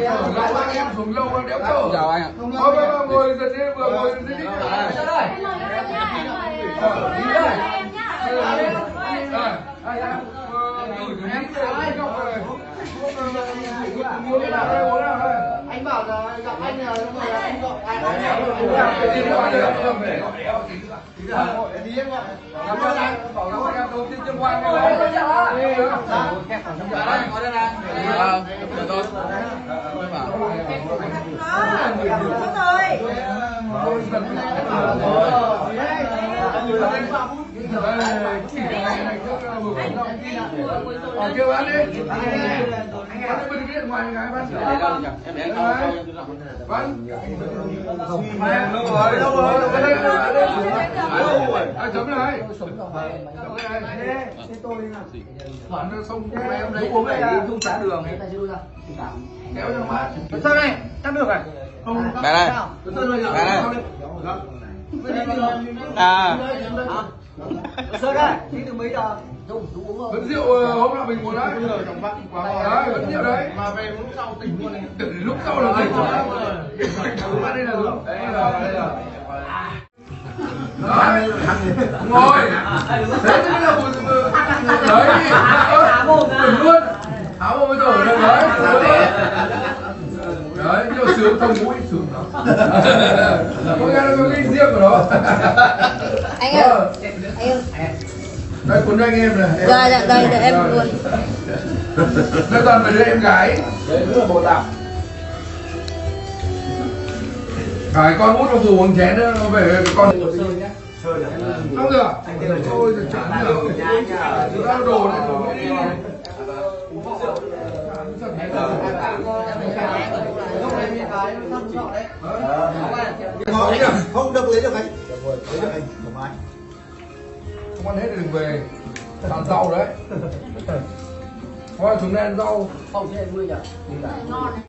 lâu anh em xuống lâu đéo cỡ chào anh ạ thôi giờ ngồi dần đi vừa ngồi dần đi Ờ? Ờ, anh bảo là gặp anh là anh gọi anh Cái gì đó đây, không phải. đi em gọi Cảm ơn anh. Bảo là anh đầu tiên trên quan cái đấy. Đi nữa. Vâng, được thôi. Ờ, kêu bán đi. Ăn bên kia ngoài cái bán. Em để câu Bán. cho tôi làm. Bán. Lâu rồi, lâu rồi. Đây, đây, đây, đây. Lâu rồi. À, chấm này. Chấm này. Toàn nó xong em lấy uống này không trả đường. Kéo cho mát. sao đây chắc được à Đây đây. Đây đây. À. sơ đây đi từ mấy giờ Vẫn rượu ờ, hôm nào mình uống đấy. Đấy, vẫn rượu đấy. mà về lúc sau tỉnh luôn này Tỉnh lúc sau là tỉnh rồi. Đúng đây là đúng. Đây là đây là. Đấy. Ngồi. Thế mới là một đấy. Há mồm luôn. Há mồm bây giờ ở đây đấy. Sướng thông mũi sướng lắm. Có nghe nó có cái riêng của nó. anh ơi anh ơi Đây cuốn cho anh em này. Em- Rồi, dạ, đây, để em luôn. Đây toàn phải đưa em gái. Đấy, đúng là bộ tạp. Cái con út nó vừa uống chén nữa, nó về con không được thôi chán được ra đồ này đồ mới đi không được lấy được anh lấy được anh thoải mái không ăn hết thì đừng về. Làm rau đấy. Thôi chúng này ăn rau. Không thế vui nhỉ ngon. này